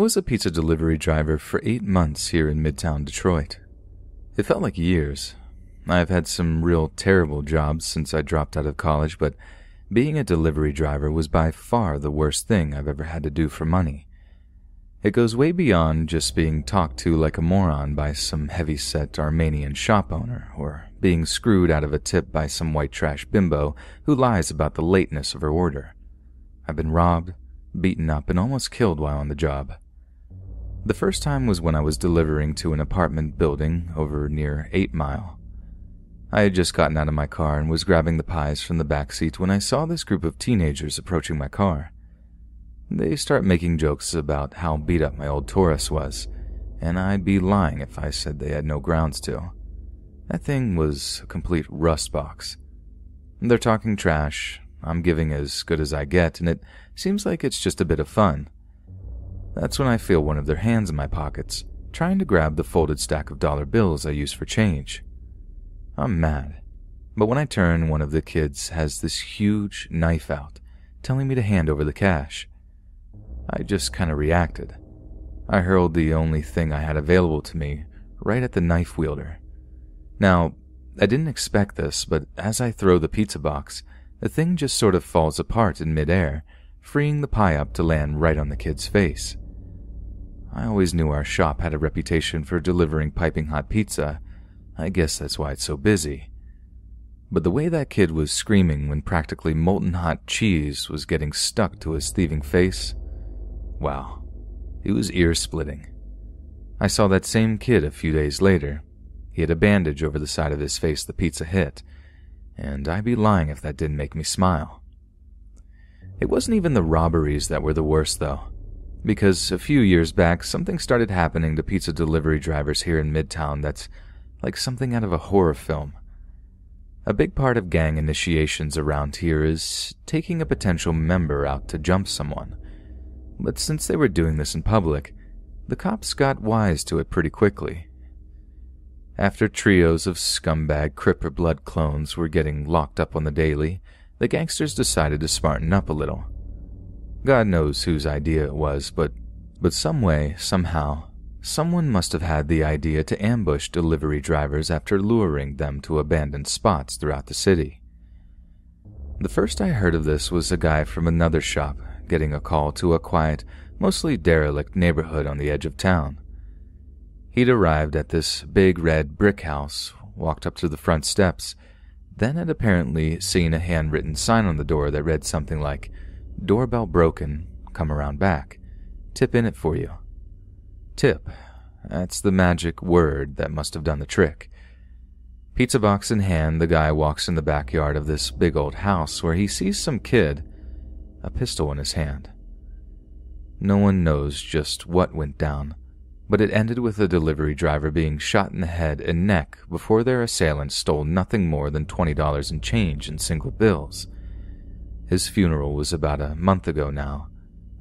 was a pizza delivery driver for eight months here in Midtown Detroit. It felt like years. I've had some real terrible jobs since I dropped out of college, but being a delivery driver was by far the worst thing I've ever had to do for money. It goes way beyond just being talked to like a moron by some heavy-set Armenian shop owner, or being screwed out of a tip by some white trash bimbo who lies about the lateness of her order. I've been robbed, beaten up, and almost killed while on the job. The first time was when I was delivering to an apartment building over near 8 Mile. I had just gotten out of my car and was grabbing the pies from the back seat when I saw this group of teenagers approaching my car. They start making jokes about how beat up my old Taurus was, and I'd be lying if I said they had no grounds to. That thing was a complete rust box. They're talking trash, I'm giving as good as I get, and it seems like it's just a bit of fun. That's when I feel one of their hands in my pockets, trying to grab the folded stack of dollar bills I use for change. I'm mad, but when I turn, one of the kids has this huge knife out, telling me to hand over the cash. I just kind of reacted. I hurled the only thing I had available to me right at the knife wielder. Now, I didn't expect this, but as I throw the pizza box, the thing just sort of falls apart in midair, freeing the pie up to land right on the kid's face. I always knew our shop had a reputation for delivering piping hot pizza. I guess that's why it's so busy. But the way that kid was screaming when practically molten hot cheese was getting stuck to his thieving face, Wow, it was ear splitting. I saw that same kid a few days later. He had a bandage over the side of his face the pizza hit, and I'd be lying if that didn't make me smile. It wasn't even the robberies that were the worst, though, because a few years back something started happening to pizza delivery drivers here in Midtown that's like something out of a horror film. A big part of gang initiations around here is taking a potential member out to jump someone but since they were doing this in public, the cops got wise to it pretty quickly. After trios of scumbag Crip or Blood clones were getting locked up on the daily, the gangsters decided to smarten up a little. God knows whose idea it was, but but some way, somehow, someone must have had the idea to ambush delivery drivers after luring them to abandoned spots throughout the city. The first I heard of this was a guy from another shop getting a call to a quiet, mostly derelict neighborhood on the edge of town. He'd arrived at this big red brick house, walked up to the front steps, then had apparently seen a handwritten sign on the door that read something like, Doorbell broken, come around back. Tip in it for you. Tip. That's the magic word that must have done the trick. Pizza box in hand, the guy walks in the backyard of this big old house where he sees some kid a pistol in his hand. No one knows just what went down, but it ended with the delivery driver being shot in the head and neck before their assailant stole nothing more than $20 in change in single bills. His funeral was about a month ago now.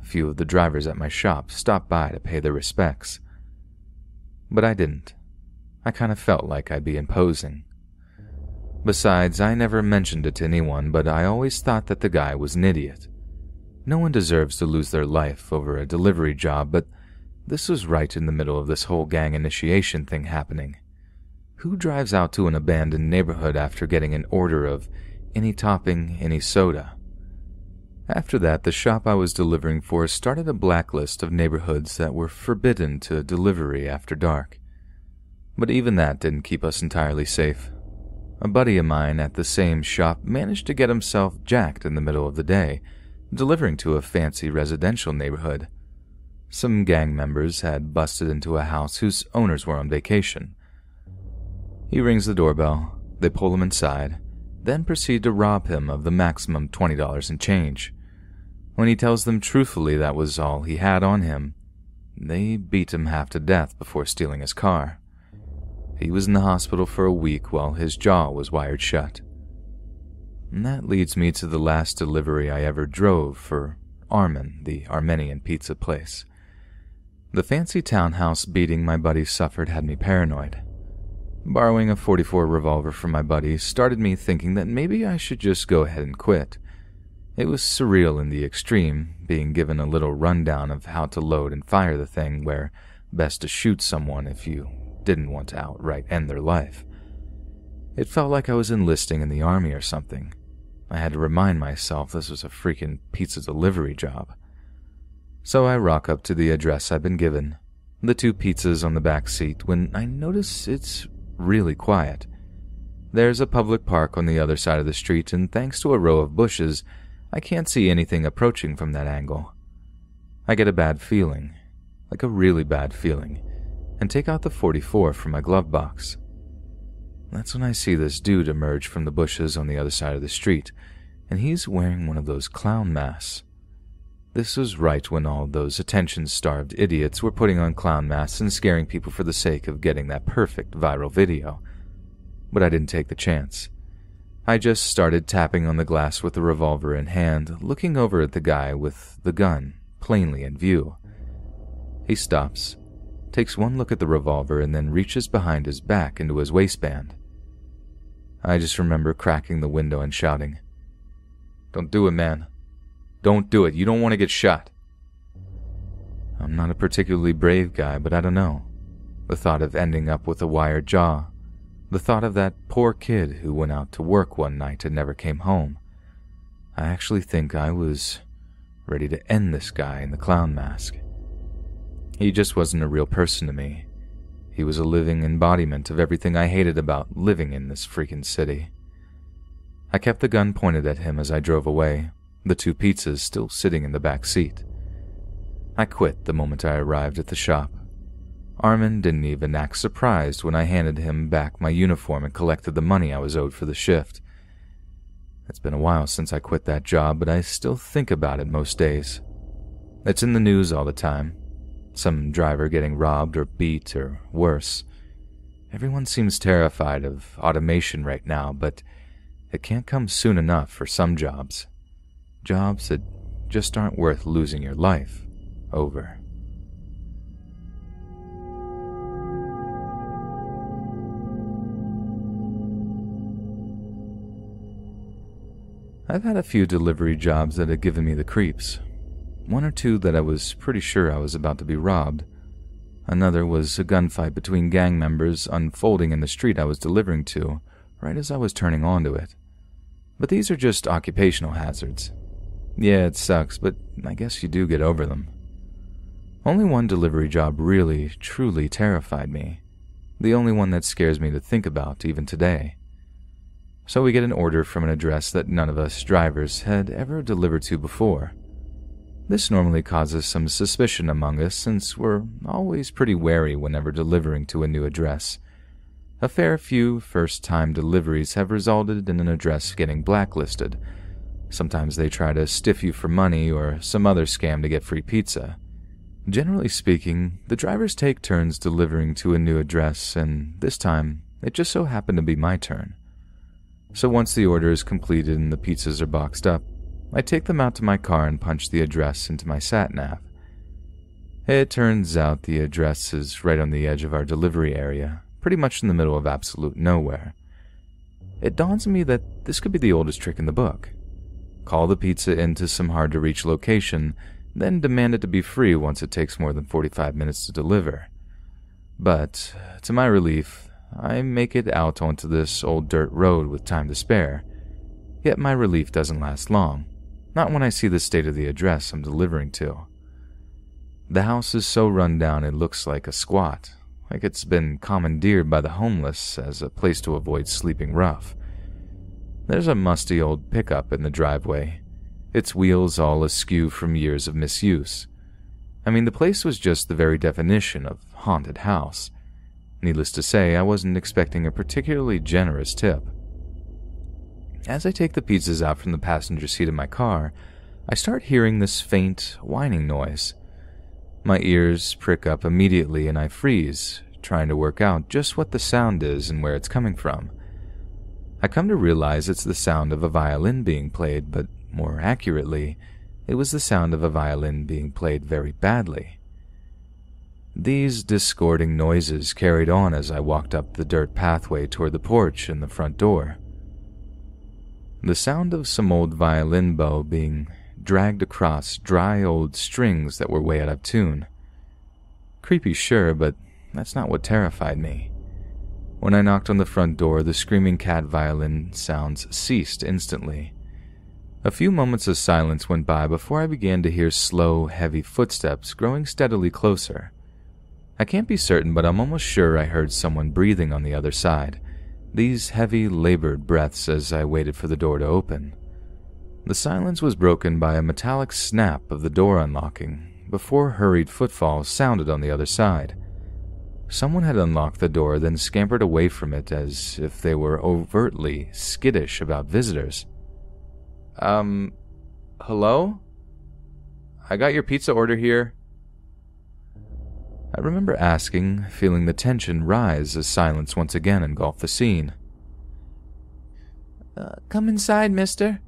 A few of the drivers at my shop stopped by to pay their respects. But I didn't. I kind of felt like I'd be imposing. Besides, I never mentioned it to anyone, but I always thought that the guy was an idiot. No one deserves to lose their life over a delivery job, but this was right in the middle of this whole gang initiation thing happening. Who drives out to an abandoned neighborhood after getting an order of any topping, any soda? After that, the shop I was delivering for started a blacklist of neighborhoods that were forbidden to delivery after dark. But even that didn't keep us entirely safe. A buddy of mine at the same shop managed to get himself jacked in the middle of the day delivering to a fancy residential neighborhood. Some gang members had busted into a house whose owners were on vacation. He rings the doorbell, they pull him inside, then proceed to rob him of the maximum $20 in change. When he tells them truthfully that was all he had on him, they beat him half to death before stealing his car. He was in the hospital for a week while his jaw was wired shut. And that leads me to the last delivery I ever drove for Armin, the Armenian pizza place. The fancy townhouse beating my buddy suffered had me paranoid. Borrowing a 44 revolver from my buddy started me thinking that maybe I should just go ahead and quit. It was surreal in the extreme, being given a little rundown of how to load and fire the thing, where best to shoot someone if you didn't want to outright end their life. It felt like I was enlisting in the army or something. I had to remind myself this was a freaking pizza delivery job. So I rock up to the address I've been given, the two pizzas on the back seat, when I notice it's really quiet. There's a public park on the other side of the street, and thanks to a row of bushes, I can't see anything approaching from that angle. I get a bad feeling, like a really bad feeling, and take out the 44 from my glove box. That's when I see this dude emerge from the bushes on the other side of the street, and he's wearing one of those clown masks. This was right when all those attention starved idiots were putting on clown masks and scaring people for the sake of getting that perfect viral video. But I didn't take the chance. I just started tapping on the glass with the revolver in hand, looking over at the guy with the gun plainly in view. He stops, takes one look at the revolver, and then reaches behind his back into his waistband. I just remember cracking the window and shouting, Don't do it, man. Don't do it. You don't want to get shot. I'm not a particularly brave guy, but I don't know. The thought of ending up with a wired jaw, the thought of that poor kid who went out to work one night and never came home. I actually think I was ready to end this guy in the clown mask. He just wasn't a real person to me. He was a living embodiment of everything I hated about living in this freaking city. I kept the gun pointed at him as I drove away, the two pizzas still sitting in the back seat. I quit the moment I arrived at the shop. Armin didn't even act surprised when I handed him back my uniform and collected the money I was owed for the shift. It's been a while since I quit that job, but I still think about it most days. It's in the news all the time, some driver getting robbed or beat or worse. Everyone seems terrified of automation right now, but it can't come soon enough for some jobs. Jobs that just aren't worth losing your life over. I've had a few delivery jobs that have given me the creeps, one or two that I was pretty sure I was about to be robbed. Another was a gunfight between gang members unfolding in the street I was delivering to, right as I was turning onto it. But these are just occupational hazards. Yeah, it sucks, but I guess you do get over them. Only one delivery job really, truly terrified me. The only one that scares me to think about even today. So we get an order from an address that none of us drivers had ever delivered to before. This normally causes some suspicion among us since we're always pretty wary whenever delivering to a new address. A fair few first time deliveries have resulted in an address getting blacklisted. Sometimes they try to stiff you for money or some other scam to get free pizza. Generally speaking, the drivers take turns delivering to a new address, and this time it just so happened to be my turn. So once the order is completed and the pizzas are boxed up, I take them out to my car and punch the address into my sat nav. It turns out the address is right on the edge of our delivery area, pretty much in the middle of absolute nowhere. It dawns on me that this could be the oldest trick in the book. Call the pizza into some hard to reach location, then demand it to be free once it takes more than 45 minutes to deliver. But, to my relief, I make it out onto this old dirt road with time to spare. Yet my relief doesn't last long. Not when I see the state of the address I'm delivering to. The house is so run down it looks like a squat, like it's been commandeered by the homeless as a place to avoid sleeping rough. There's a musty old pickup in the driveway, its wheels all askew from years of misuse. I mean, the place was just the very definition of haunted house. Needless to say, I wasn't expecting a particularly generous tip. As I take the pizzas out from the passenger seat of my car, I start hearing this faint whining noise. My ears prick up immediately and I freeze, trying to work out just what the sound is and where it's coming from. I come to realize it's the sound of a violin being played, but more accurately, it was the sound of a violin being played very badly. These discording noises carried on as I walked up the dirt pathway toward the porch and the front door. The sound of some old violin bow being dragged across dry old strings that were way out of tune. Creepy, sure, but that's not what terrified me. When I knocked on the front door, the screaming cat violin sounds ceased instantly. A few moments of silence went by before I began to hear slow, heavy footsteps growing steadily closer. I can't be certain, but I'm almost sure I heard someone breathing on the other side, these heavy, labored breaths as I waited for the door to open. The silence was broken by a metallic snap of the door unlocking before hurried footfalls sounded on the other side. Someone had unlocked the door, then scampered away from it as if they were overtly skittish about visitors. Um, hello? I got your pizza order here. I remember asking, feeling the tension rise as silence once again engulfed the scene. Uh, come inside, mister.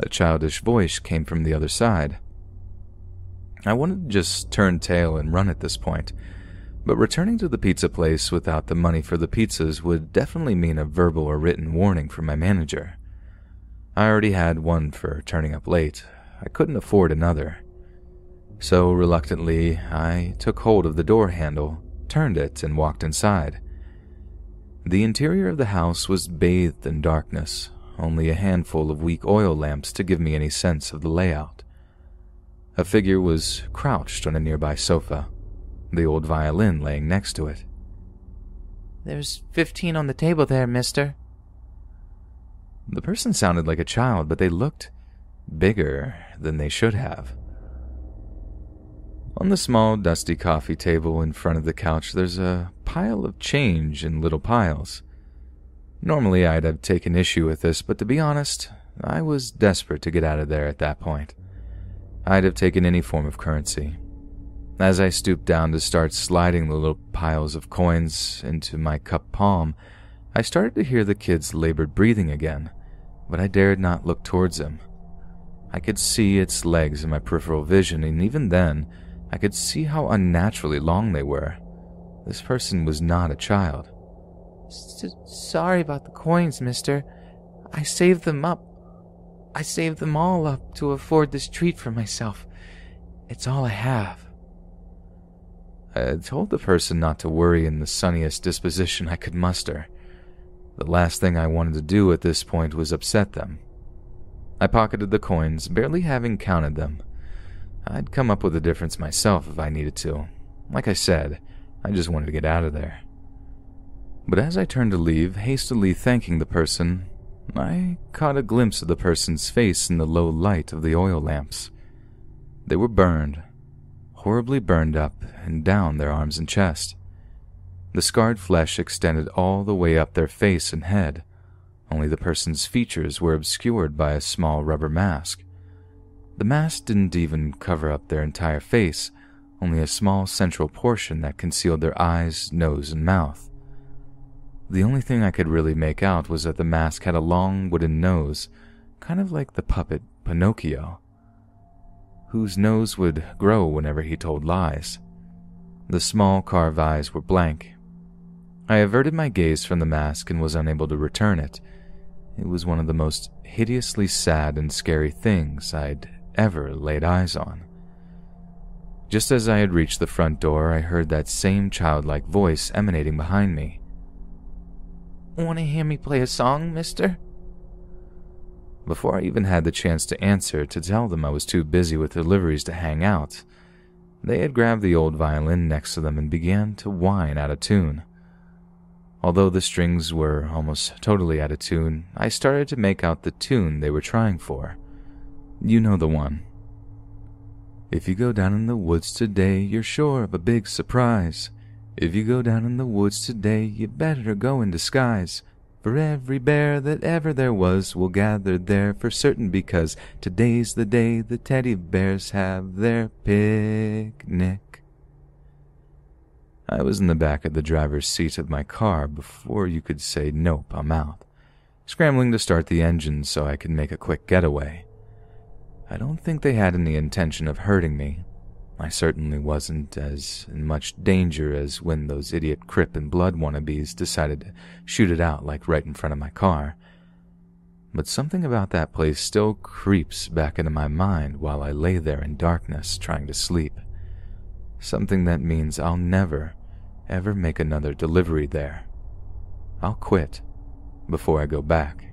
A childish voice came from the other side. I wanted to just turn tail and run at this point, but returning to the pizza place without the money for the pizzas would definitely mean a verbal or written warning from my manager. I already had one for turning up late. I couldn't afford another. So, reluctantly, I took hold of the door handle, turned it, and walked inside. The interior of the house was bathed in darkness, only a handful of weak oil lamps to give me any sense of the layout. A figure was crouched on a nearby sofa, the old violin laying next to it. There's fifteen on the table there, mister, the person sounded like a child, but they looked bigger than they should have. On the small, dusty coffee table in front of the couch, there's a pile of change in little piles. Normally, I'd have taken issue with this, but to be honest, I was desperate to get out of there at that point. I'd have taken any form of currency. As I stooped down to start sliding the little piles of coins into my cup palm, I started to hear the kid's labored breathing again but I dared not look towards him. I could see its legs in my peripheral vision, and even then, I could see how unnaturally long they were. This person was not a child. S- sorry about the coins, mister. I saved them up. I saved them all up to afford this treat for myself. It's all I have. I told the person not to worry in the sunniest disposition I could muster. The last thing I wanted to do at this point was upset them. I pocketed the coins, barely having counted them. I'd come up with a difference myself if I needed to. Like I said, I just wanted to get out of there. But as I turned to leave, hastily thanking the person, I caught a glimpse of the person's face in the low light of the oil lamps. They were burned, horribly burned up and down their arms and chest. The scarred flesh extended all the way up their face and head, only the person's features were obscured by a small rubber mask. The mask didn't even cover up their entire face, only a small central portion that concealed their eyes, nose, and mouth. The only thing I could really make out was that the mask had a long wooden nose, kind of like the puppet Pinocchio, whose nose would grow whenever he told lies. The small carved eyes were blank, I averted my gaze from the mask and was unable to return it. It was one of the most hideously sad and scary things I'd ever laid eyes on. Just as I had reached the front door, I heard that same childlike voice emanating behind me. Want to hear me play a song, mister? Before I even had the chance to answer to tell them I was too busy with deliveries to hang out, they had grabbed the old violin next to them and began to whine out of tune. Although the strings were almost totally out of tune, I started to make out the tune they were trying for. You know the one. If you go down in the woods today, you're sure of a big surprise. If you go down in the woods today, you better go in disguise. For every bear that ever there was will gather there for certain because today's the day the teddy bears have their picnic. I was in the back of the driver's seat of my car before you could say, Nope, I'm out, scrambling to start the engine so I could make a quick getaway. I don't think they had any intention of hurting me. I certainly wasn't as in much danger as when those idiot Crip and Blood wannabes decided to shoot it out like right in front of my car. but something about that place still creeps back into my mind while I lay there in darkness trying to sleep. Something that means I'll never, ever make another delivery there. I'll quit before I go back.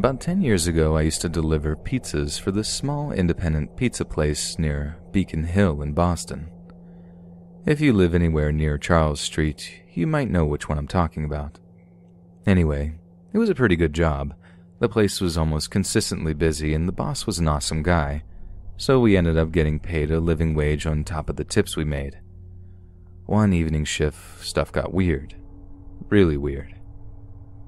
About 10 years ago, I used to deliver pizzas for this small independent pizza place near Beacon Hill in Boston. If you live anywhere near Charles Street, you might know which one I'm talking about. Anyway, it was a pretty good job. The place was almost consistently busy, and the boss was an awesome guy, so we ended up getting paid a living wage on top of the tips we made. One evening shift, stuff got weird. Really weird.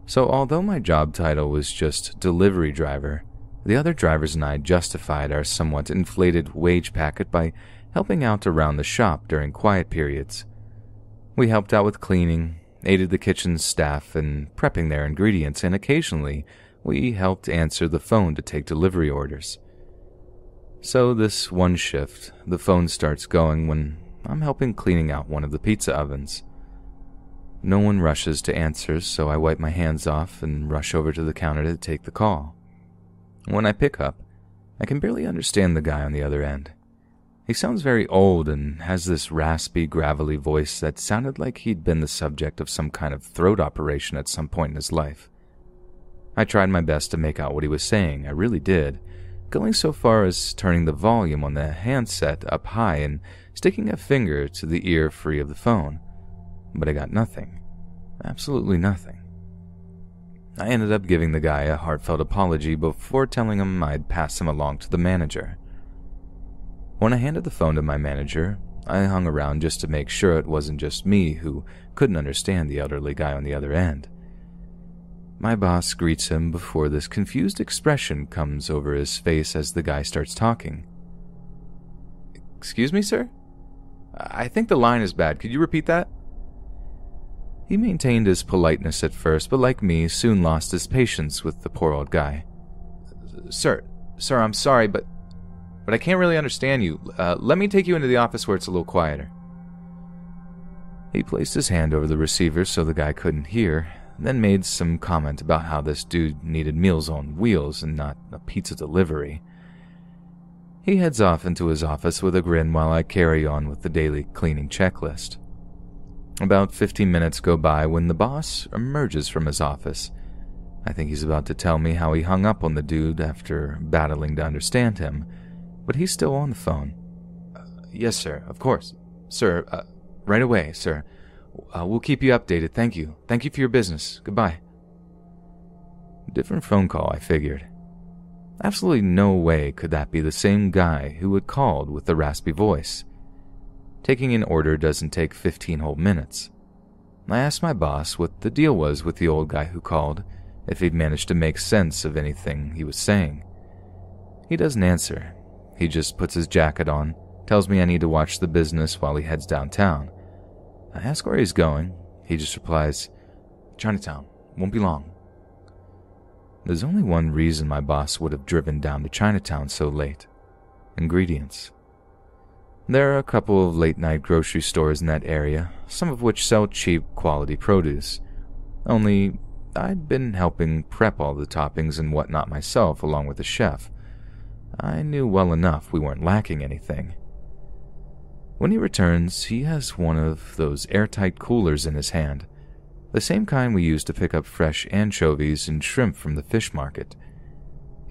So, although my job title was just delivery driver, the other drivers and I justified our somewhat inflated wage packet by helping out around the shop during quiet periods. We helped out with cleaning, aided the kitchen staff in prepping their ingredients, and occasionally we helped answer the phone to take delivery orders. So, this one shift, the phone starts going when I'm helping cleaning out one of the pizza ovens. No one rushes to answer, so I wipe my hands off and rush over to the counter to take the call. When I pick up, I can barely understand the guy on the other end. He sounds very old and has this raspy, gravelly voice that sounded like he'd been the subject of some kind of throat operation at some point in his life. I tried my best to make out what he was saying, I really did, going so far as turning the volume on the handset up high and sticking a finger to the ear free of the phone but I got nothing. Absolutely nothing. I ended up giving the guy a heartfelt apology before telling him I'd pass him along to the manager. When I handed the phone to my manager, I hung around just to make sure it wasn't just me who couldn't understand the elderly guy on the other end. My boss greets him before this confused expression comes over his face as the guy starts talking. Excuse me, sir? I think the line is bad. Could you repeat that? He maintained his politeness at first, but like me, soon lost his patience with the poor old guy. Sir, sir, I'm sorry, but but I can't really understand you. Uh, let me take you into the office where it's a little quieter. He placed his hand over the receiver so the guy couldn't hear, then made some comment about how this dude needed meals on wheels and not a pizza delivery. He heads off into his office with a grin while I carry on with the daily cleaning checklist. About 15 minutes go by when the boss emerges from his office. I think he's about to tell me how he hung up on the dude after battling to understand him, but he's still on the phone. Uh, yes, sir, of course. Sir, uh, right away, sir. Uh, we'll keep you updated. Thank you. Thank you for your business. Goodbye. Different phone call, I figured. Absolutely no way could that be the same guy who had called with the raspy voice. Taking an order doesn't take 15 whole minutes. I asked my boss what the deal was with the old guy who called, if he'd managed to make sense of anything he was saying. He doesn't answer. He just puts his jacket on, tells me I need to watch the business while he heads downtown. I ask where he's going. He just replies, Chinatown, won't be long. There's only one reason my boss would have driven down to Chinatown so late ingredients. There are a couple of late night grocery stores in that area, some of which sell cheap quality produce. Only, I'd been helping prep all the toppings and whatnot myself along with the chef. I knew well enough we weren't lacking anything. When he returns, he has one of those airtight coolers in his hand, the same kind we use to pick up fresh anchovies and shrimp from the fish market.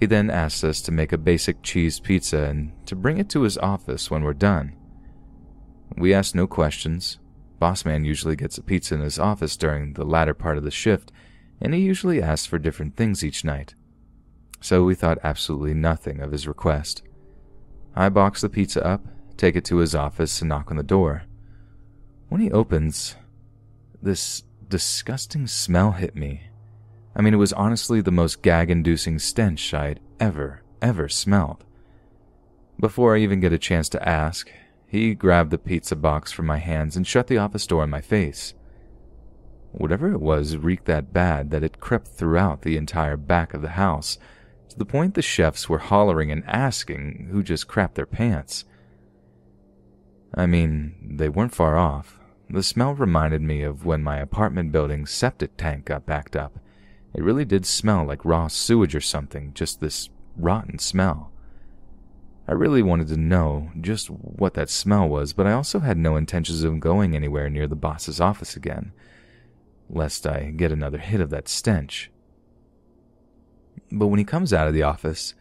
He then asks us to make a basic cheese pizza and to bring it to his office when we're done. We ask no questions. Bossman usually gets a pizza in his office during the latter part of the shift, and he usually asks for different things each night. So we thought absolutely nothing of his request. I box the pizza up, take it to his office, and knock on the door. When he opens, this disgusting smell hit me I mean, it was honestly the most gag inducing stench I'd ever, ever smelled. Before I even get a chance to ask, he grabbed the pizza box from my hands and shut the office door in my face. Whatever it was reeked that bad that it crept throughout the entire back of the house, to the point the chefs were hollering and asking who just crapped their pants. I mean, they weren't far off. The smell reminded me of when my apartment building's septic tank got backed up. It really did smell like raw sewage or something, just this rotten smell. I really wanted to know just what that smell was, but I also had no intentions of going anywhere near the boss's office again, lest I get another hit of that stench. But when he comes out of the office,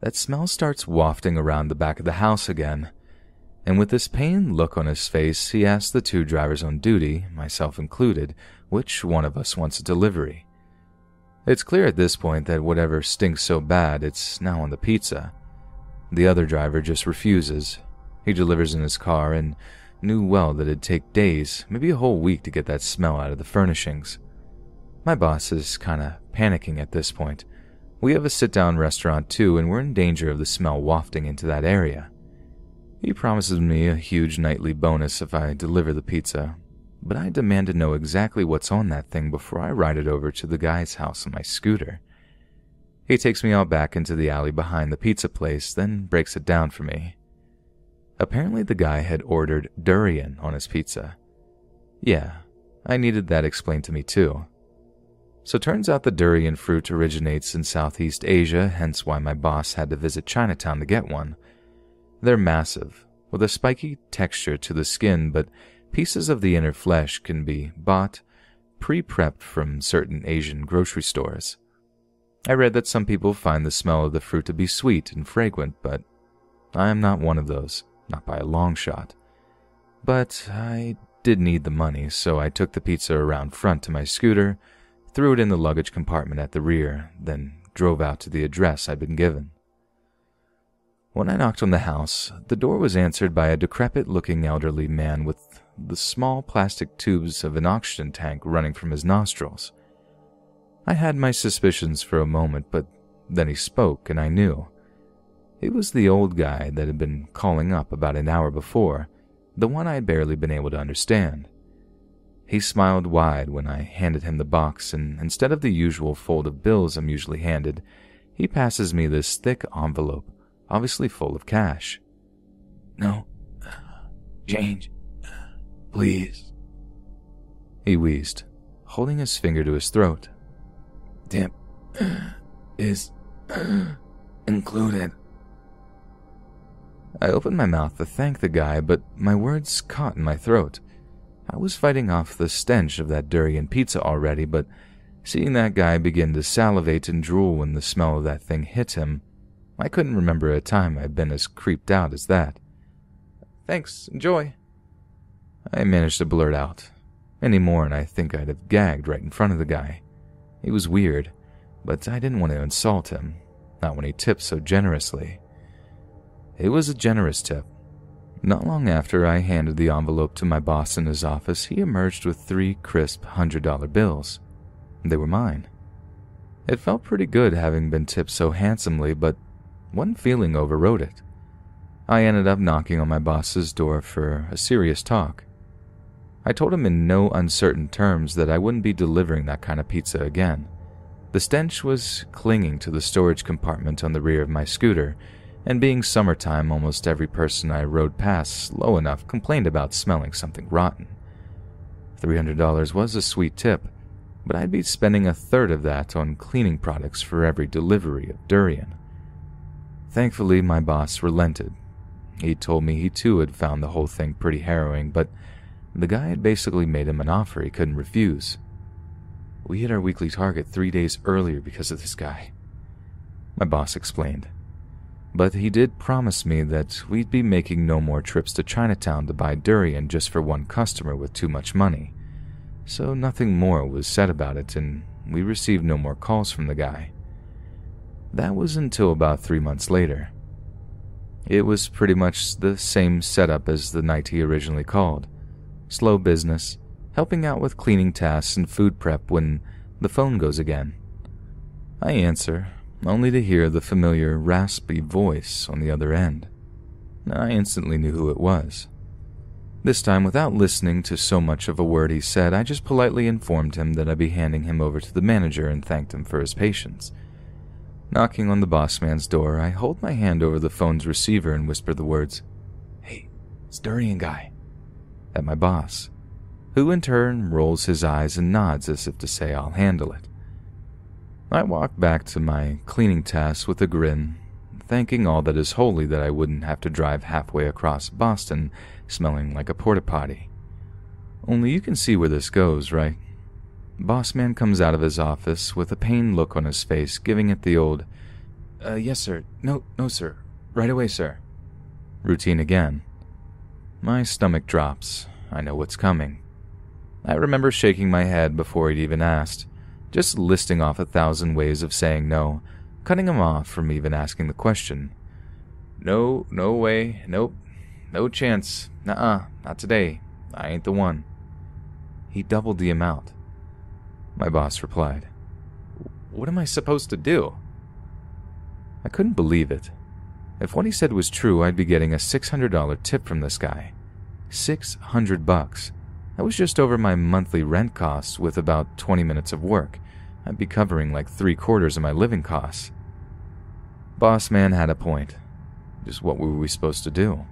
that smell starts wafting around the back of the house again, and with this pained look on his face, he asks the two drivers on duty, myself included, which one of us wants a delivery. It's clear at this point that whatever stinks so bad, it's now on the pizza. The other driver just refuses. He delivers in his car and knew well that it'd take days, maybe a whole week to get that smell out of the furnishings. My boss is kinda panicking at this point. We have a sit down restaurant too, and we're in danger of the smell wafting into that area. He promises me a huge nightly bonus if I deliver the pizza, but I demand to know exactly what's on that thing before I ride it over to the guy's house on my scooter. He takes me out back into the alley behind the pizza place, then breaks it down for me. Apparently, the guy had ordered durian on his pizza. Yeah, I needed that explained to me too. So turns out the durian fruit originates in Southeast Asia, hence why my boss had to visit Chinatown to get one. They're massive, with a spiky texture to the skin, but pieces of the inner flesh can be bought pre prepped from certain Asian grocery stores. I read that some people find the smell of the fruit to be sweet and fragrant, but I am not one of those, not by a long shot. But I did need the money, so I took the pizza around front to my scooter, threw it in the luggage compartment at the rear, then drove out to the address I'd been given. When I knocked on the house, the door was answered by a decrepit looking elderly man with the small plastic tubes of an oxygen tank running from his nostrils. I had my suspicions for a moment, but then he spoke and I knew. It was the old guy that had been calling up about an hour before, the one I had barely been able to understand. He smiled wide when I handed him the box, and instead of the usual fold of bills I'm usually handed, he passes me this thick envelope obviously full of cash. No. Change. Please. He wheezed, holding his finger to his throat. Tip is included. I opened my mouth to thank the guy, but my words caught in my throat. I was fighting off the stench of that durian pizza already, but seeing that guy begin to salivate and drool when the smell of that thing hit him I couldn't remember a time I'd been as creeped out as that. Thanks, enjoy. I managed to blurt out. Any more, and I think I'd have gagged right in front of the guy. He was weird, but I didn't want to insult him, not when he tipped so generously. It was a generous tip. Not long after I handed the envelope to my boss in his office, he emerged with three crisp $100 bills. They were mine. It felt pretty good having been tipped so handsomely, but one feeling overrode it. I ended up knocking on my boss's door for a serious talk. I told him in no uncertain terms that I wouldn't be delivering that kind of pizza again. The stench was clinging to the storage compartment on the rear of my scooter, and being summertime, almost every person I rode past slow enough complained about smelling something rotten. $300 was a sweet tip, but I'd be spending a third of that on cleaning products for every delivery of durian. Thankfully, my boss relented. He told me he too had found the whole thing pretty harrowing, but the guy had basically made him an offer he couldn't refuse. We hit our weekly target three days earlier because of this guy. My boss explained. But he did promise me that we'd be making no more trips to Chinatown to buy durian just for one customer with too much money. So nothing more was said about it, and we received no more calls from the guy. That was until about three months later. It was pretty much the same setup as the night he originally called slow business, helping out with cleaning tasks and food prep when the phone goes again. I answer, only to hear the familiar raspy voice on the other end. I instantly knew who it was. This time, without listening to so much of a word he said, I just politely informed him that I'd be handing him over to the manager and thanked him for his patience. Knocking on the boss man's door, I hold my hand over the phone's receiver and whisper the words, Hey, It's Durian guy. At my boss, who in turn rolls his eyes and nods as if to say, I'll handle it. I walk back to my cleaning task with a grin, thanking all that is holy that I wouldn't have to drive halfway across Boston smelling like a porta potty. Only you can see where this goes, right? Boss man comes out of his office with a pained look on his face, giving it the old, uh, yes, sir. No, no, sir. Right away, sir. Routine again. My stomach drops. I know what's coming. I remember shaking my head before he'd even asked, just listing off a thousand ways of saying no, cutting him off from even asking the question. No, no way, nope, no chance. Nuh-uh, not today. I ain't the one. He doubled the amount. My boss replied, What am I supposed to do? I couldn't believe it. If what he said was true, I'd be getting a $600 tip from this guy. 600 bucks. That was just over my monthly rent costs with about 20 minutes of work. I'd be covering like three quarters of my living costs. Boss man had a point. Just what were we supposed to do?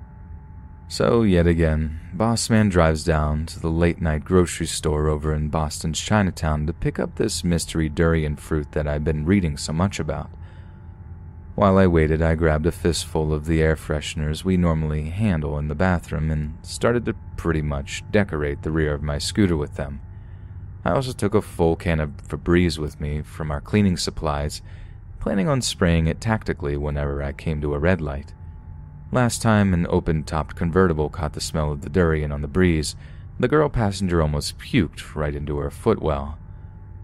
So, yet again, Boss Man drives down to the late night grocery store over in Boston's Chinatown to pick up this mystery durian fruit that I've been reading so much about. While I waited, I grabbed a fistful of the air fresheners we normally handle in the bathroom and started to pretty much decorate the rear of my scooter with them. I also took a full can of Febreze with me from our cleaning supplies, planning on spraying it tactically whenever I came to a red light. Last time an open topped convertible caught the smell of the durian on the breeze, the girl passenger almost puked right into her footwell.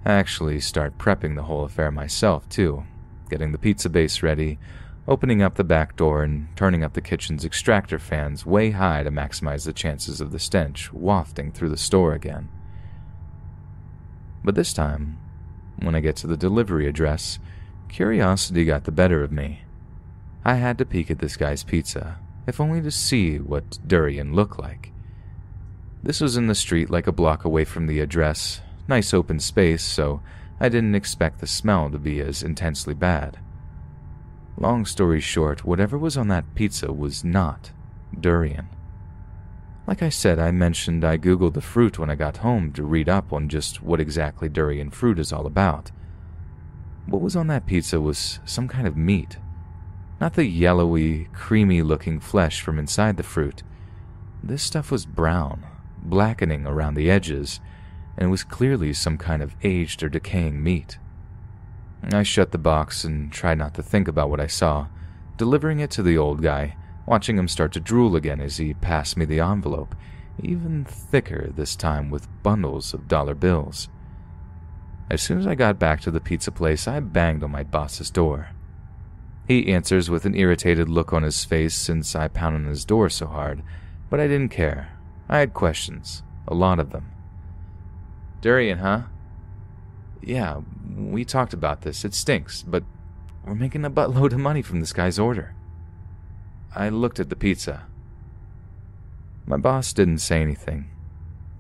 I actually start prepping the whole affair myself, too, getting the pizza base ready, opening up the back door, and turning up the kitchen's extractor fans way high to maximize the chances of the stench wafting through the store again. But this time, when I get to the delivery address, curiosity got the better of me. I had to peek at this guy's pizza, if only to see what durian looked like. This was in the street like a block away from the address, nice open space, so I didn't expect the smell to be as intensely bad. Long story short, whatever was on that pizza was not durian. Like I said, I mentioned I googled the fruit when I got home to read up on just what exactly durian fruit is all about. What was on that pizza was some kind of meat not the yellowy, creamy looking flesh from inside the fruit. This stuff was brown, blackening around the edges, and it was clearly some kind of aged or decaying meat. I shut the box and tried not to think about what I saw, delivering it to the old guy, watching him start to drool again as he passed me the envelope, even thicker this time with bundles of dollar bills. As soon as I got back to the pizza place, I banged on my boss's door. He answers with an irritated look on his face since I pounded on his door so hard, but I didn't care. I had questions, a lot of them. Durian, huh? Yeah, we talked about this. It stinks, but we're making a buttload of money from this guy's order. I looked at the pizza. My boss didn't say anything.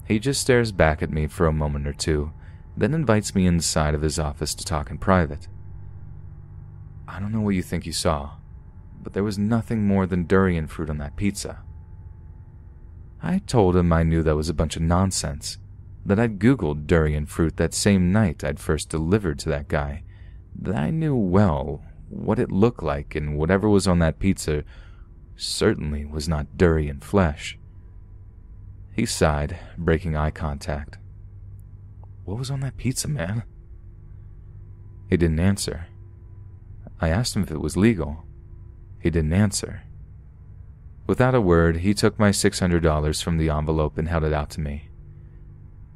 He just stares back at me for a moment or two, then invites me inside of his office to talk in private. I don't know what you think you saw, but there was nothing more than durian fruit on that pizza. I told him I knew that was a bunch of nonsense, that I'd Googled durian fruit that same night I'd first delivered to that guy, that I knew well what it looked like and whatever was on that pizza certainly was not durian flesh. He sighed, breaking eye contact. What was on that pizza, man? He didn't answer. I asked him if it was legal. He didn't answer. Without a word, he took my $600 from the envelope and held it out to me.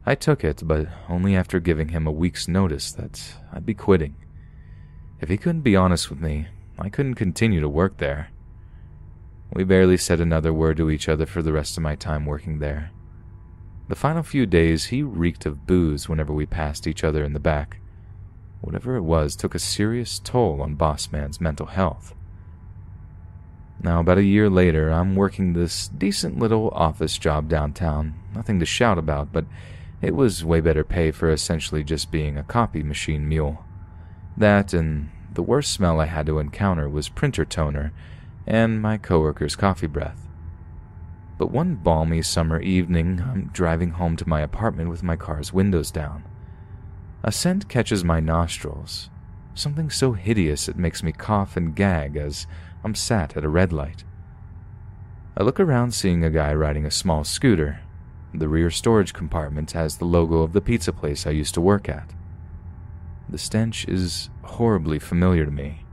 I took it, but only after giving him a week's notice that I'd be quitting. If he couldn't be honest with me, I couldn't continue to work there. We barely said another word to each other for the rest of my time working there. The final few days, he reeked of booze whenever we passed each other in the back. Whatever it was took a serious toll on Boss Man's mental health. Now, about a year later, I'm working this decent little office job downtown. Nothing to shout about, but it was way better pay for essentially just being a copy machine mule. That and the worst smell I had to encounter was printer toner and my coworker's coffee breath. But one balmy summer evening, I'm driving home to my apartment with my car's windows down. A scent catches my nostrils, something so hideous it makes me cough and gag as I'm sat at a red light. I look around seeing a guy riding a small scooter. The rear storage compartment has the logo of the pizza place I used to work at. The stench is horribly familiar to me.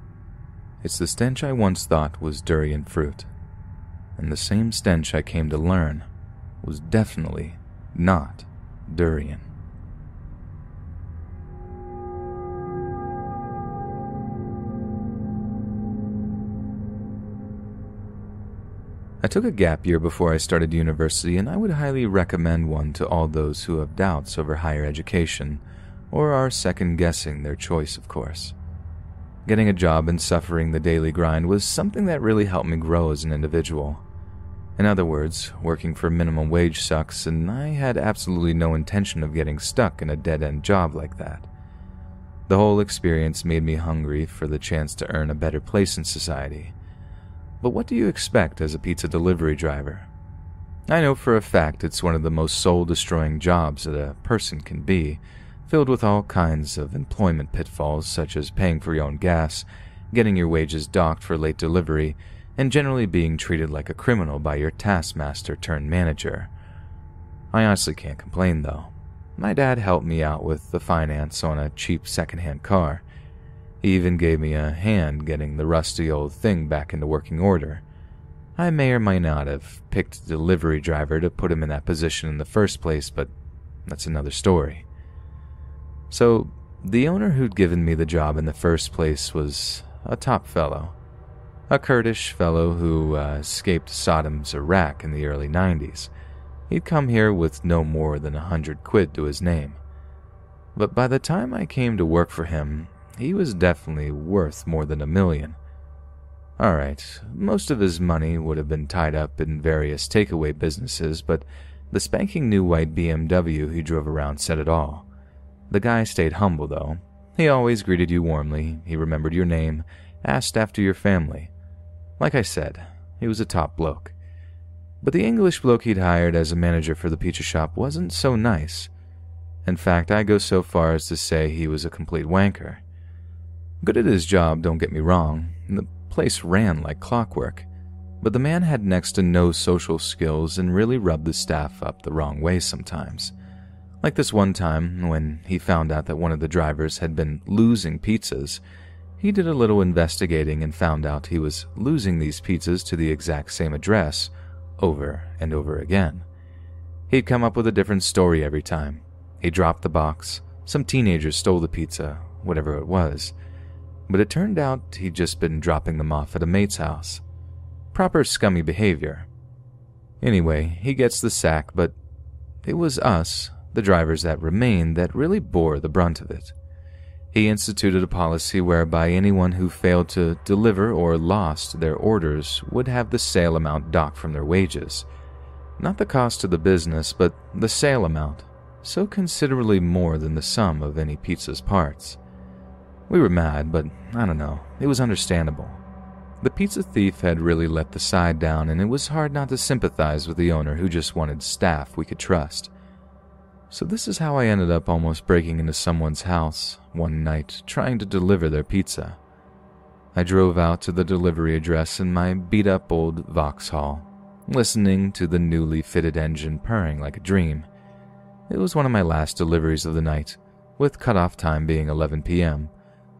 It's the stench I once thought was durian fruit, and the same stench I came to learn was definitely not durian. I took a gap year before I started university, and I would highly recommend one to all those who have doubts over higher education, or are second guessing their choice, of course. Getting a job and suffering the daily grind was something that really helped me grow as an individual. In other words, working for minimum wage sucks, and I had absolutely no intention of getting stuck in a dead end job like that. The whole experience made me hungry for the chance to earn a better place in society but what do you expect as a pizza delivery driver? I know for a fact it's one of the most soul destroying jobs that a person can be, filled with all kinds of employment pitfalls such as paying for your own gas, getting your wages docked for late delivery, and generally being treated like a criminal by your taskmaster turned manager. I honestly can't complain though. My dad helped me out with the finance on a cheap secondhand car, he even gave me a hand getting the rusty old thing back into working order. I may or may not have picked a delivery driver to put him in that position in the first place, but that's another story. So, the owner who'd given me the job in the first place was a top fellow. A Kurdish fellow who uh, escaped Saddam's Iraq in the early 90s. He'd come here with no more than a hundred quid to his name. But by the time I came to work for him, he was definitely worth more than a million. Alright, most of his money would have been tied up in various takeaway businesses, but the spanking new white BMW he drove around said it all. The guy stayed humble, though. He always greeted you warmly, he remembered your name, asked after your family. Like I said, he was a top bloke. But the English bloke he'd hired as a manager for the pizza shop wasn't so nice. In fact, I go so far as to say he was a complete wanker. Good at his job, don't get me wrong. The place ran like clockwork. But the man had next to no social skills and really rubbed the staff up the wrong way sometimes. Like this one time when he found out that one of the drivers had been losing pizzas. He did a little investigating and found out he was losing these pizzas to the exact same address over and over again. He'd come up with a different story every time. He dropped the box, some teenagers stole the pizza, whatever it was but it turned out he'd just been dropping them off at a mate's house. Proper scummy behavior. Anyway, he gets the sack, but it was us, the drivers that remained, that really bore the brunt of it. He instituted a policy whereby anyone who failed to deliver or lost their orders would have the sale amount docked from their wages. Not the cost to the business, but the sale amount, so considerably more than the sum of any pizza's parts. We were mad, but I don't know, it was understandable. The pizza thief had really let the side down, and it was hard not to sympathize with the owner who just wanted staff we could trust. So, this is how I ended up almost breaking into someone's house one night trying to deliver their pizza. I drove out to the delivery address in my beat up old Vauxhall, listening to the newly fitted engine purring like a dream. It was one of my last deliveries of the night, with cutoff time being 11 p.m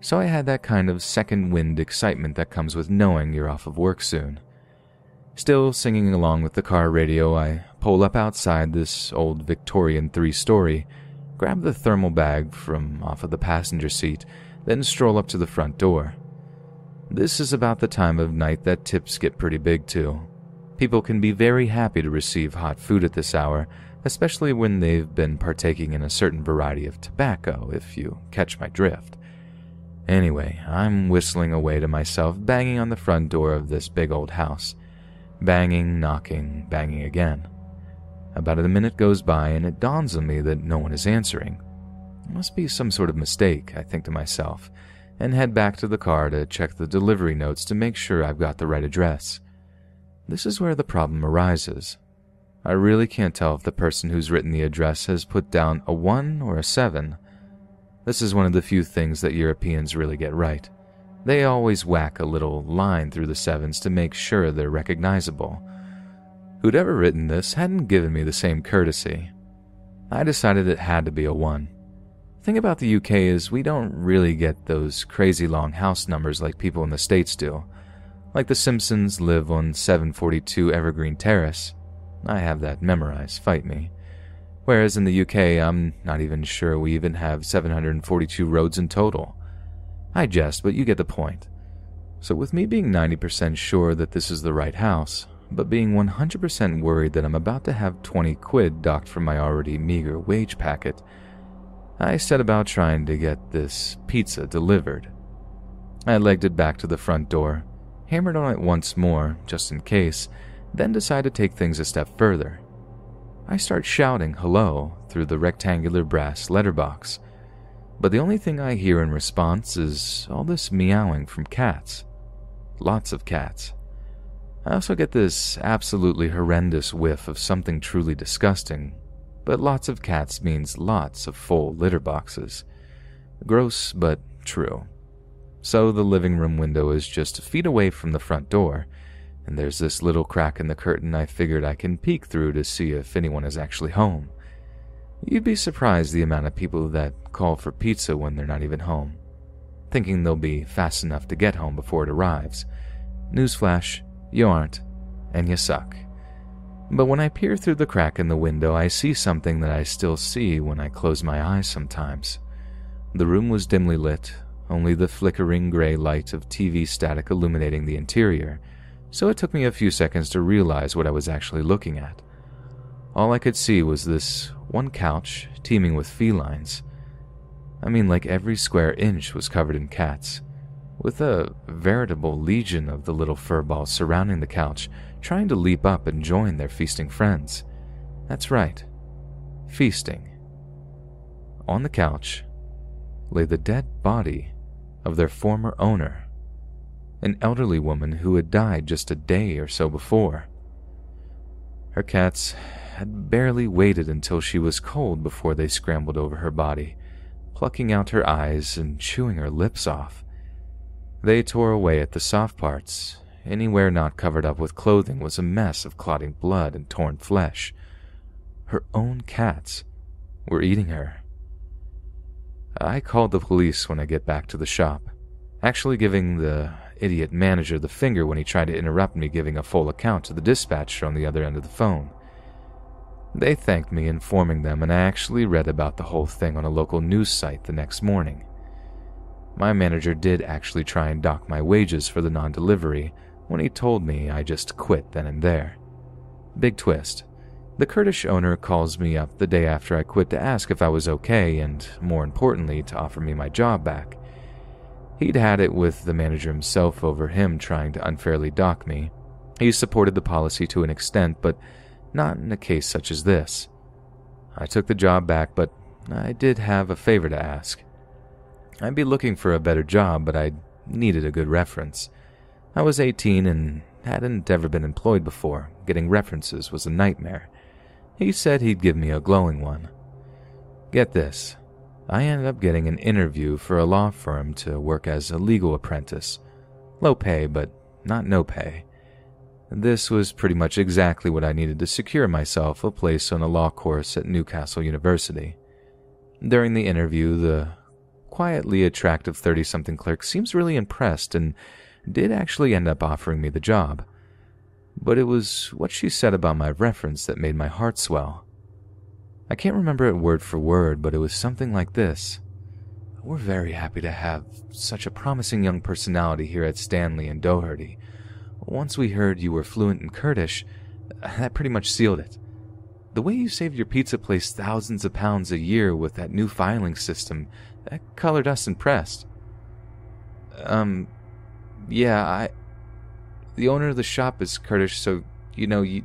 so I had that kind of second wind excitement that comes with knowing you're off of work soon. Still singing along with the car radio, I pull up outside this old Victorian three story, grab the thermal bag from off of the passenger seat, then stroll up to the front door. This is about the time of night that tips get pretty big too. People can be very happy to receive hot food at this hour, especially when they've been partaking in a certain variety of tobacco, if you catch my drift. Anyway, I'm whistling away to myself, banging on the front door of this big old house. Banging, knocking, banging again. About a minute goes by, and it dawns on me that no one is answering. It must be some sort of mistake, I think to myself, and head back to the car to check the delivery notes to make sure I've got the right address. This is where the problem arises. I really can't tell if the person who's written the address has put down a 1 or a 7. This is one of the few things that Europeans really get right. They always whack a little line through the sevens to make sure they're recognizable. Who'd ever written this hadn't given me the same courtesy. I decided it had to be a 1. Thing about the UK is we don't really get those crazy long house numbers like people in the States do. Like the Simpsons live on 742 Evergreen Terrace. I have that memorized, fight me. Whereas in the UK, I'm not even sure we even have 742 roads in total. I jest, but you get the point. So, with me being 90% sure that this is the right house, but being 100% worried that I'm about to have 20 quid docked from my already meager wage packet, I set about trying to get this pizza delivered. I legged it back to the front door, hammered on it once more, just in case, then decided to take things a step further. I start shouting hello through the rectangular brass letterbox, but the only thing I hear in response is all this meowing from cats. Lots of cats. I also get this absolutely horrendous whiff of something truly disgusting, but lots of cats means lots of full litter boxes. Gross, but true. So the living room window is just a feet away from the front door, and there's this little crack in the curtain I figured I can peek through to see if anyone is actually home. You'd be surprised the amount of people that call for pizza when they're not even home, thinking they'll be fast enough to get home before it arrives. Newsflash, you aren't, and you suck. But when I peer through the crack in the window, I see something that I still see when I close my eyes sometimes. The room was dimly lit, only the flickering gray light of TV static illuminating the interior, so it took me a few seconds to realize what I was actually looking at. All I could see was this one couch teeming with felines. I mean, like every square inch was covered in cats, with a veritable legion of the little furballs surrounding the couch, trying to leap up and join their feasting friends. That's right, feasting. On the couch lay the dead body of their former owner an elderly woman who had died just a day or so before. Her cats had barely waited until she was cold before they scrambled over her body, plucking out her eyes and chewing her lips off. They tore away at the soft parts. Anywhere not covered up with clothing was a mess of clotting blood and torn flesh. Her own cats were eating her. I called the police when I get back to the shop, actually giving the idiot manager the finger when he tried to interrupt me giving a full account to the dispatcher on the other end of the phone. They thanked me, informing them, and I actually read about the whole thing on a local news site the next morning. My manager did actually try and dock my wages for the non delivery when he told me I just quit then and there. Big twist. The Kurdish owner calls me up the day after I quit to ask if I was okay and, more importantly, to offer me my job back. He'd had it with the manager himself over him trying to unfairly dock me. He supported the policy to an extent, but not in a case such as this. I took the job back, but I did have a favor to ask. I'd be looking for a better job, but I needed a good reference. I was 18 and hadn't ever been employed before. Getting references was a nightmare. He said he'd give me a glowing one. Get this I ended up getting an interview for a law firm to work as a legal apprentice. Low pay, but not no pay. This was pretty much exactly what I needed to secure myself a place on a law course at Newcastle University. During the interview, the quietly attractive 30 something clerk seems really impressed and did actually end up offering me the job. But it was what she said about my reference that made my heart swell. I can't remember it word for word, but it was something like this. We're very happy to have such a promising young personality here at Stanley and Doherty. Once we heard you were fluent in Kurdish, that pretty much sealed it. The way you saved your pizza place thousands of pounds a year with that new filing system, that colored us impressed. Um, yeah, I. The owner of the shop is Kurdish, so, you know, you.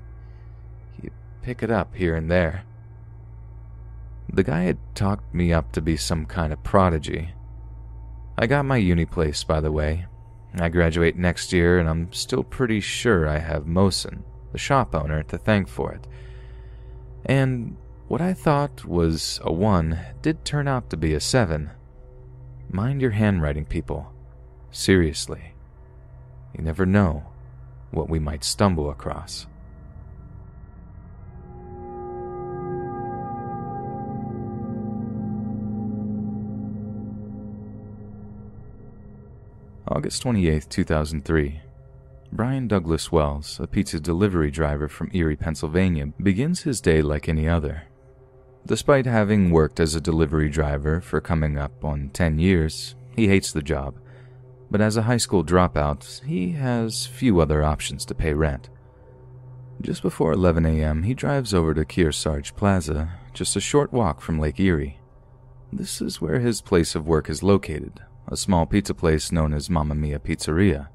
you pick it up here and there. The guy had talked me up to be some kind of prodigy. I got my uni place, by the way. I graduate next year, and I'm still pretty sure I have Mosin, the shop owner, to thank for it. And what I thought was a 1 did turn out to be a 7. Mind your handwriting, people. Seriously. You never know what we might stumble across. August 28, 2003. Brian Douglas Wells, a pizza delivery driver from Erie, Pennsylvania, begins his day like any other. Despite having worked as a delivery driver for coming up on 10 years, he hates the job. But as a high school dropout, he has few other options to pay rent. Just before 11 a.m., he drives over to Kearsarge Plaza, just a short walk from Lake Erie. This is where his place of work is located, a small pizza place known as Mamma Mia Pizzeria.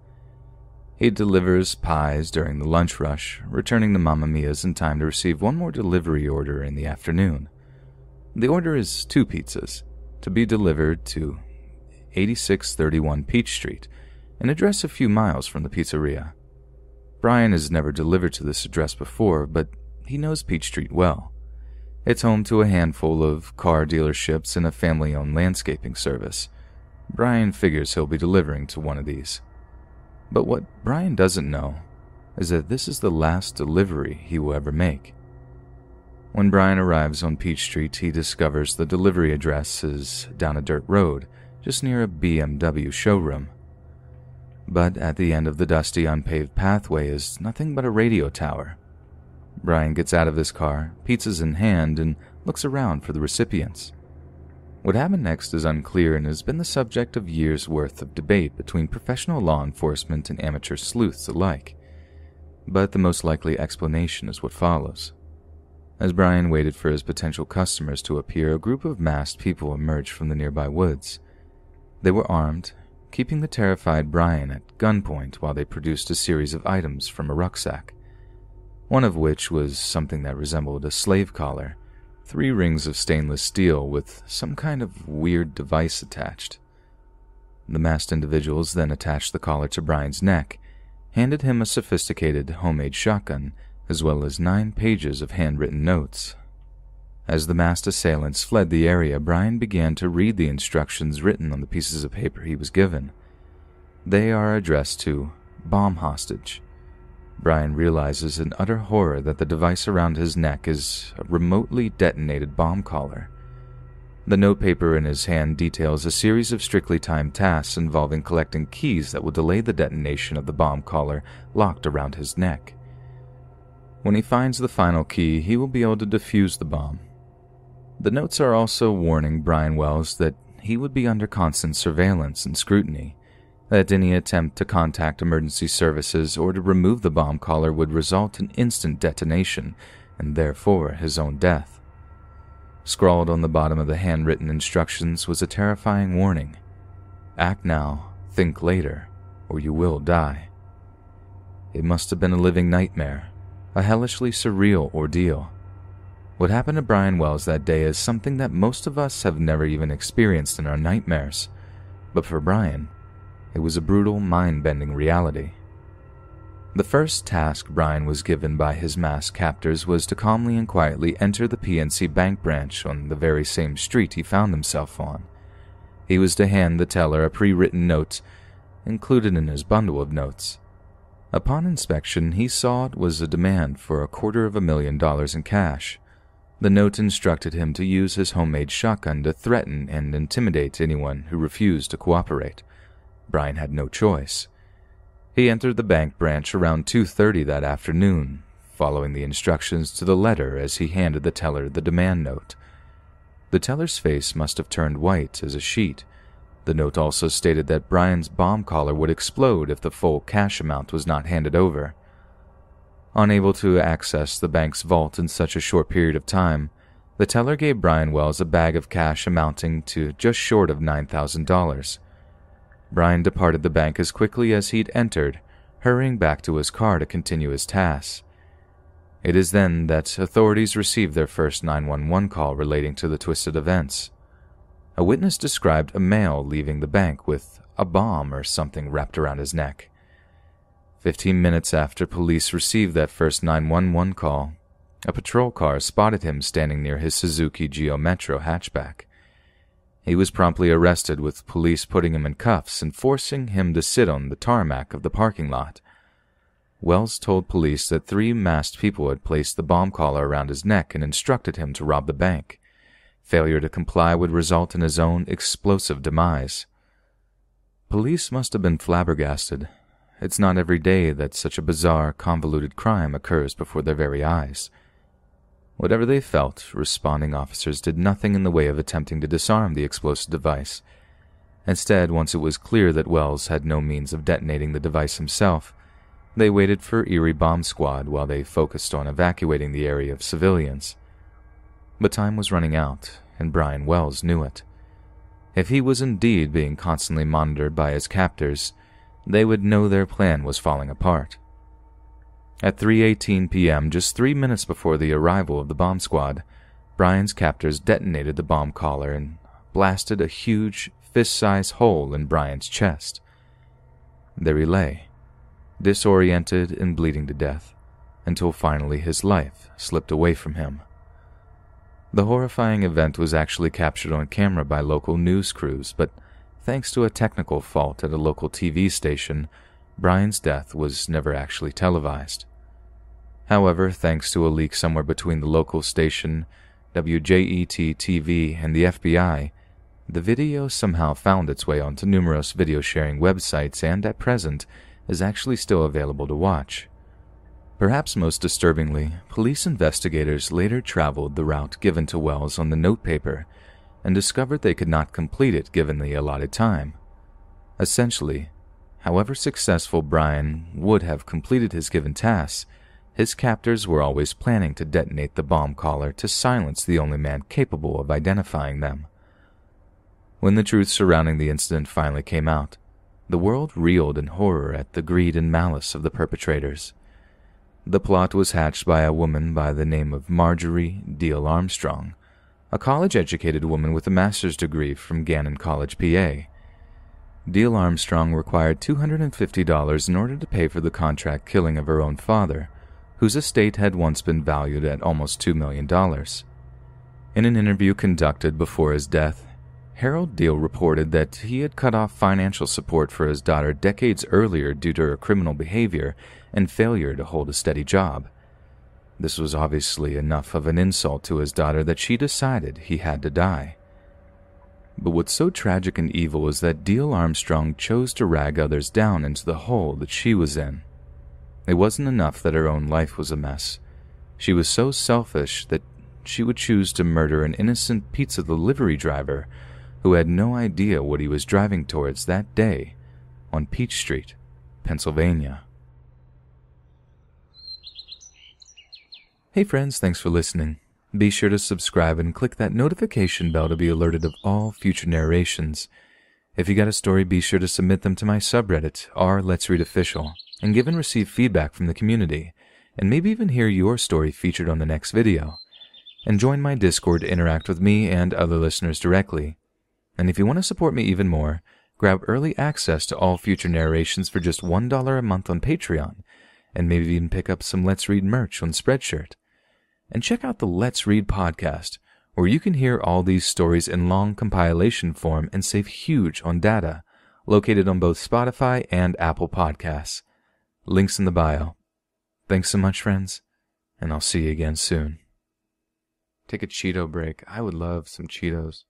He delivers pies during the lunch rush, returning to Mamma Mia's in time to receive one more delivery order in the afternoon. The order is two pizzas, to be delivered to 8631 Peach Street, an address a few miles from the pizzeria. Brian has never delivered to this address before, but he knows Peach Street well. It's home to a handful of car dealerships and a family owned landscaping service. Brian figures he'll be delivering to one of these. But what Brian doesn't know is that this is the last delivery he will ever make. When Brian arrives on Peach Street, he discovers the delivery address is down a dirt road, just near a BMW showroom. But at the end of the dusty, unpaved pathway is nothing but a radio tower. Brian gets out of his car, pizzas in hand, and looks around for the recipients. What happened next is unclear and has been the subject of years' worth of debate between professional law enforcement and amateur sleuths alike. But the most likely explanation is what follows. As Brian waited for his potential customers to appear, a group of masked people emerged from the nearby woods. They were armed, keeping the terrified Brian at gunpoint while they produced a series of items from a rucksack, one of which was something that resembled a slave collar three rings of stainless steel with some kind of weird device attached. The masked individuals then attached the collar to Brian's neck, handed him a sophisticated homemade shotgun, as well as nine pages of handwritten notes. As the masked assailants fled the area, Brian began to read the instructions written on the pieces of paper he was given. They are addressed to Bomb Hostage, Brian realizes in utter horror that the device around his neck is a remotely detonated bomb collar. The notepaper in his hand details a series of strictly timed tasks involving collecting keys that will delay the detonation of the bomb collar locked around his neck. When he finds the final key, he will be able to defuse the bomb. The notes are also warning Brian Wells that he would be under constant surveillance and scrutiny that any attempt to contact emergency services or to remove the bomb collar would result in instant detonation and therefore his own death. Scrawled on the bottom of the handwritten instructions was a terrifying warning Act now, think later, or you will die. It must have been a living nightmare, a hellishly surreal ordeal. What happened to Brian Wells that day is something that most of us have never even experienced in our nightmares. But for Brian, it was a brutal, mind bending reality. The first task Brian was given by his masked captors was to calmly and quietly enter the PNC Bank branch on the very same street he found himself on. He was to hand the teller a pre written note included in his bundle of notes. Upon inspection, he saw it was a demand for a quarter of a million dollars in cash. The note instructed him to use his homemade shotgun to threaten and intimidate anyone who refused to cooperate. Brian had no choice. He entered the bank branch around 2:30 that afternoon, following the instructions to the letter as he handed the teller the demand note. The teller's face must have turned white as a sheet. The note also stated that Brian's bomb collar would explode if the full cash amount was not handed over. Unable to access the bank's vault in such a short period of time, the teller gave Brian Wells a bag of cash amounting to just short of $9,000. Brian departed the bank as quickly as he'd entered, hurrying back to his car to continue his tasks. It is then that authorities received their first 911 call relating to the twisted events. A witness described a male leaving the bank with a bomb or something wrapped around his neck. Fifteen minutes after police received that first 911 call, A patrol car spotted him standing near his Suzuki Geo Metro hatchback. He was promptly arrested with police putting him in cuffs and forcing him to sit on the tarmac of the parking lot. Wells told police that three masked people had placed the bomb collar around his neck and instructed him to rob the bank. Failure to comply would result in his own explosive demise. Police must have been flabbergasted. It's not every day that such a bizarre, convoluted crime occurs before their very eyes. Whatever they felt, responding officers did nothing in the way of attempting to disarm the explosive device. Instead, once it was clear that Wells had no means of detonating the device himself, they waited for Erie Bomb Squad while they focused on evacuating the area of civilians. But time was running out, and Brian Wells knew it. If he was indeed being constantly monitored by his captors, they would know their plan was falling apart. At 3:18 p.m., just 3 minutes before the arrival of the bomb squad, Brian's captors detonated the bomb collar and blasted a huge fist-sized hole in Brian's chest. There he lay, disoriented and bleeding to death, until finally his life slipped away from him. The horrifying event was actually captured on camera by local news crews, but thanks to a technical fault at a local TV station, Brian's death was never actually televised. However, thanks to a leak somewhere between the local station, WJET TV, and the FBI, the video somehow found its way onto numerous video sharing websites and at present is actually still available to watch. Perhaps most disturbingly, police investigators later traveled the route given to Wells on the notepaper and discovered they could not complete it given the allotted time. Essentially, however successful Brian would have completed his given tasks, his captors were always planning to detonate the bomb collar to silence the only man capable of identifying them. When the truth surrounding the incident finally came out, the world reeled in horror at the greed and malice of the perpetrators. The plot was hatched by a woman by the name of Marjorie Diehl Armstrong, a college educated woman with a master's degree from Gannon College, PA. Diehl Armstrong required $250 in order to pay for the contract killing of her own father, whose estate had once been valued at almost $2 million. In an interview conducted before his death, Harold Diehl reported that he had cut off financial support for his daughter decades earlier due to her criminal behavior and failure to hold a steady job. This was obviously enough of an insult to his daughter that she decided he had to die. But what's so tragic and evil is that Diehl Armstrong chose to rag others down into the hole that she was in. It wasn't enough that her own life was a mess. She was so selfish that she would choose to murder an innocent pizza delivery driver who had no idea what he was driving towards that day on Peach Street, Pennsylvania. Hey friends, thanks for listening. Be sure to subscribe and click that notification bell to be alerted of all future narrations. If you got a story, be sure to submit them to my subreddit, r Let's Read Official and give and receive feedback from the community, and maybe even hear your story featured on the next video. And join my Discord to interact with me and other listeners directly. And if you want to support me even more, grab early access to all future narrations for just $1 a month on Patreon, and maybe even pick up some Let's Read merch on Spreadshirt. And check out the Let's Read podcast, where you can hear all these stories in long compilation form and save huge on data, located on both Spotify and Apple Podcasts. Links in the bio. Thanks so much, friends, and I'll see you again soon. Take a Cheeto break. I would love some Cheetos.